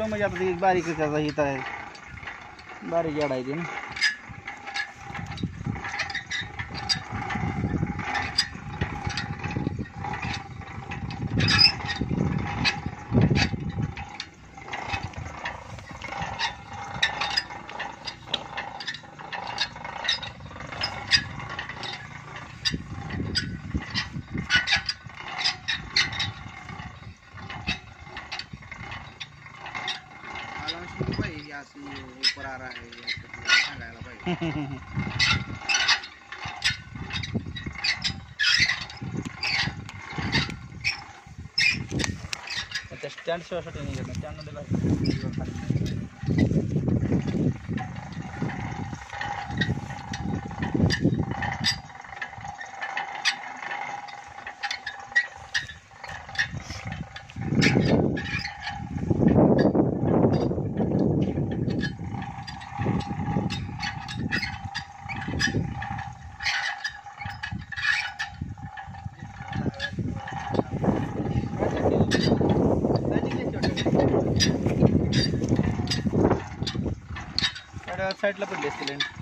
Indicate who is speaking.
Speaker 1: Kilo में जाता था बारीक करता ही था। बारीक जड़ाई थी ना।
Speaker 2: पाहिजे की अशी ऊपर आ रहा है सांगायला पाहिजे
Speaker 1: त्या स्टँड शिवायसाठी निघत नाही साईडला पडली असतील